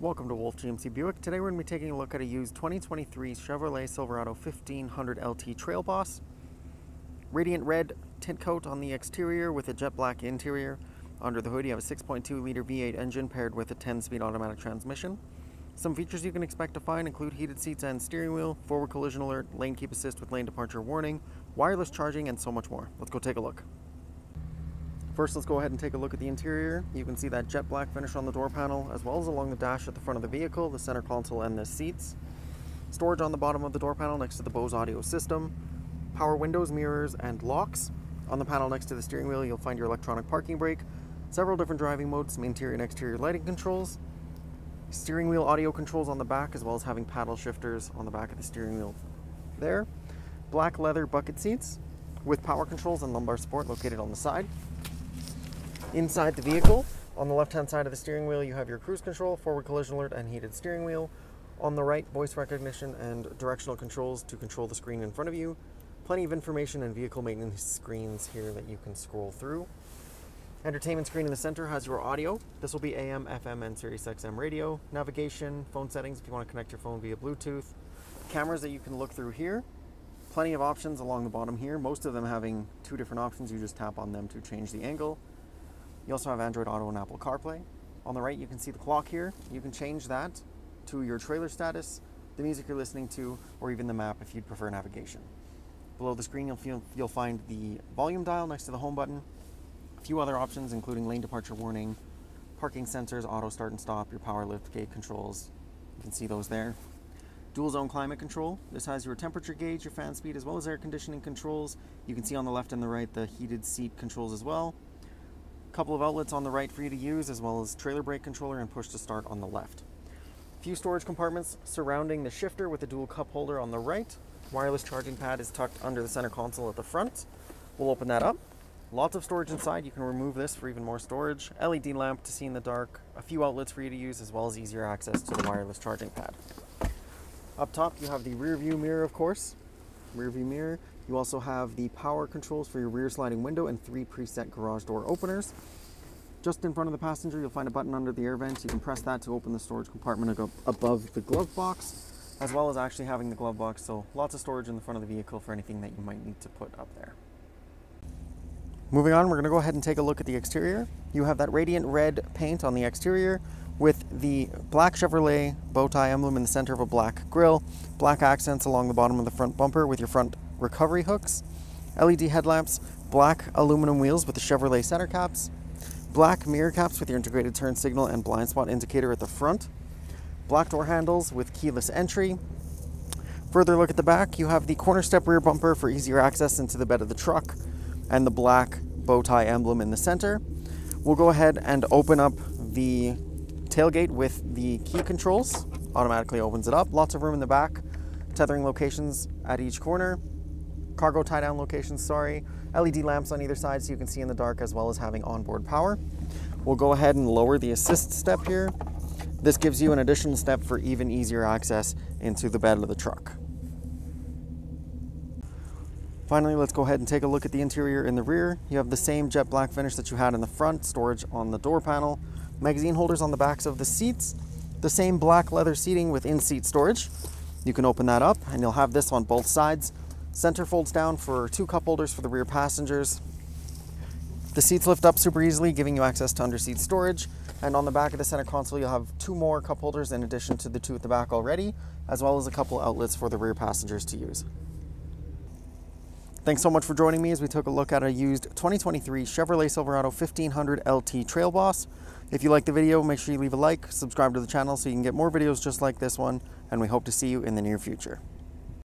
Welcome to Wolfe GMC Buick. Today we're going to be taking a look at a used 2023 Chevrolet Silverado 1500 LT Trail Boss. Radiant red tint coat on the exterior with a jet black interior. Under the hood you have a 6.2 liter V8 engine paired with a 10 speed automatic transmission. Some features you can expect to find include heated seats and steering wheel, forward collision alert, lane keep assist with lane departure warning, wireless charging, and so much more. Let's go take a look. First, let's go ahead and take a look at the interior. You can see that jet black finish on the door panel, as well as along the dash at the front of the vehicle, the center console, and the seats. Storage on the bottom of the door panel next to the Bose audio system. Power windows, mirrors, and locks. On the panel next to the steering wheel, you'll find your electronic parking brake, several different driving modes, some interior and exterior lighting controls, steering wheel audio controls on the back, as well as having paddle shifters on the back of the steering wheel there. Black leather bucket seats with power controls and lumbar support located on the side. Inside the vehicle, on the left-hand side of the steering wheel, you have your cruise control, forward collision alert, and heated steering wheel. On the right, voice recognition and directional controls to control the screen in front of you. Plenty of information and vehicle maintenance screens here that you can scroll through. Entertainment screen in the center has your audio. This will be AM, FM, and Sirius XM radio. Navigation, phone settings if you want to connect your phone via Bluetooth. Cameras that you can look through here. Plenty of options along the bottom here, most of them having two different options. You just tap on them to change the angle. You also have Android Auto and Apple CarPlay. On the right, you can see the clock here. You can change that to your trailer status, the music you're listening to, or even the map if you'd prefer navigation. Below the screen, you'll, feel, you'll find the volume dial next to the home button. A few other options, including lane departure warning, parking sensors, auto start and stop, your power lift gate controls. You can see those there. Dual zone climate control. This has your temperature gauge, your fan speed, as well as air conditioning controls. You can see on the left and the right the heated seat controls as well couple of outlets on the right for you to use, as well as trailer brake controller and push to start on the left. A few storage compartments surrounding the shifter with a dual cup holder on the right. Wireless charging pad is tucked under the center console at the front. We'll open that up. Lots of storage inside. You can remove this for even more storage. LED lamp to see in the dark. A few outlets for you to use, as well as easier access to the wireless charging pad. Up top, you have the rear view mirror, of course. Rear view mirror. You also have the power controls for your rear sliding window and three preset garage door openers. Just in front of the passenger, you'll find a button under the air vents. You can press that to open the storage compartment above the glove box, as well as actually having the glove box. So lots of storage in the front of the vehicle for anything that you might need to put up there. Moving on, we're gonna go ahead and take a look at the exterior. You have that radiant red paint on the exterior with the black Chevrolet bow tie emblem in the center of a black grille, black accents along the bottom of the front bumper with your front recovery hooks, LED headlamps, black aluminum wheels with the Chevrolet center caps, black mirror caps with your integrated turn signal and blind spot indicator at the front, black door handles with keyless entry. Further look at the back, you have the corner step rear bumper for easier access into the bed of the truck and the black bow tie emblem in the center. We'll go ahead and open up the tailgate with the key controls. Automatically opens it up. Lots of room in the back. Tethering locations at each corner cargo tie down locations, sorry. LED lamps on either side so you can see in the dark as well as having onboard power. We'll go ahead and lower the assist step here. This gives you an additional step for even easier access into the bed of the truck. Finally, let's go ahead and take a look at the interior in the rear. You have the same jet black finish that you had in the front, storage on the door panel, magazine holders on the backs of the seats, the same black leather seating with in-seat storage. You can open that up and you'll have this on both sides. Center folds down for two cup holders for the rear passengers. The seats lift up super easily, giving you access to under-seat storage. And on the back of the center console, you'll have two more cup holders in addition to the two at the back already, as well as a couple outlets for the rear passengers to use. Thanks so much for joining me as we took a look at a used 2023 Chevrolet Silverado 1500 LT Trail Boss. If you like the video, make sure you leave a like, subscribe to the channel so you can get more videos just like this one, and we hope to see you in the near future.